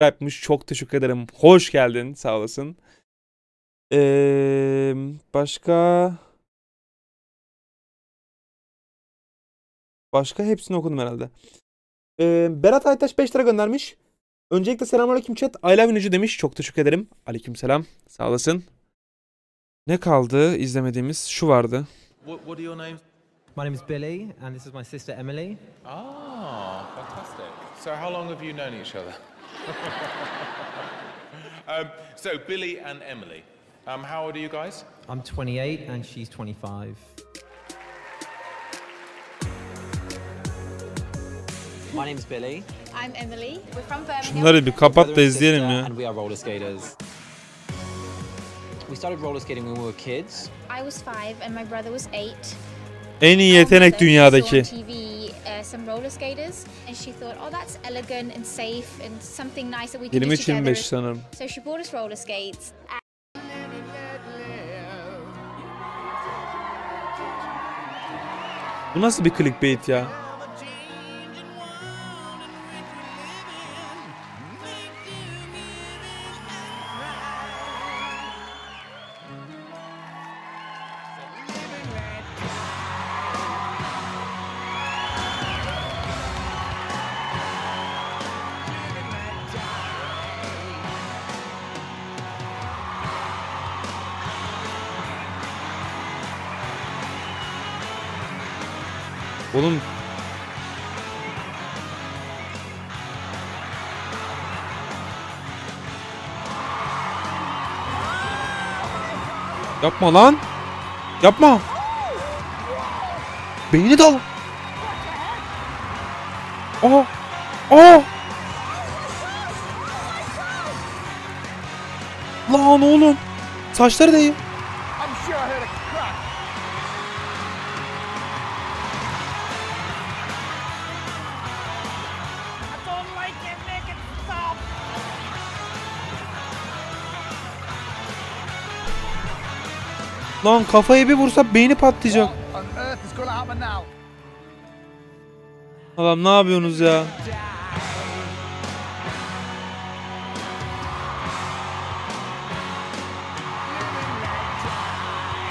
yapmış. Çok teşekkür ederim. Hoş geldin. Sağ olasın. Ee, başka... Başka hepsini okudum herhalde. Ee, Berat Aytaş 5 lira göndermiş. Öncelikle selamünaleyküm chat. I love you demiş. Çok teşekkür ederim. Aleykümselam. Sağ olasın. Ne kaldı izlemediğimiz? Şu vardı. What, what are your names? My name is Billy, and this is my sister Emily. Ah, fantastic. So, how long have you known each other? um, so, Billy and Emily. Um, how old are you guys? I'm 28, and she's 25. My name's Billy. I'm Emily. We're from Birmingham. Bunları bir kapat Brother da izleyelim ya. And we are roller skaters. We started roller skating when we were kids. I was five and my brother was eight. En iyi yetenek dünyadaki. TV some roller skaters and she thought, oh, that's elegant and safe and something nice that we can do 23-25 together. sanırım. So she bought us roller skates. Bu nasıl bir clickbait ya? Oğlum Yapma lan. Yapma. Beyni dal. Aa. Aa. Lan oğlum. Saçları değil. Lan kafayı bir vursa beyni patlayacak. Adam ne yapıyorsunuz ya?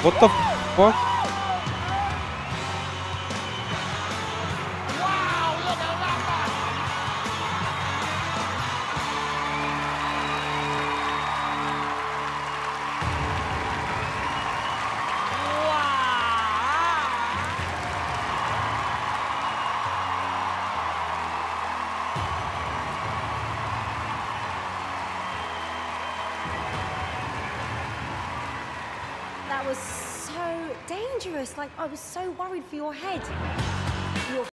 What the fuck? That was so dangerous. Like, I was so worried for your head.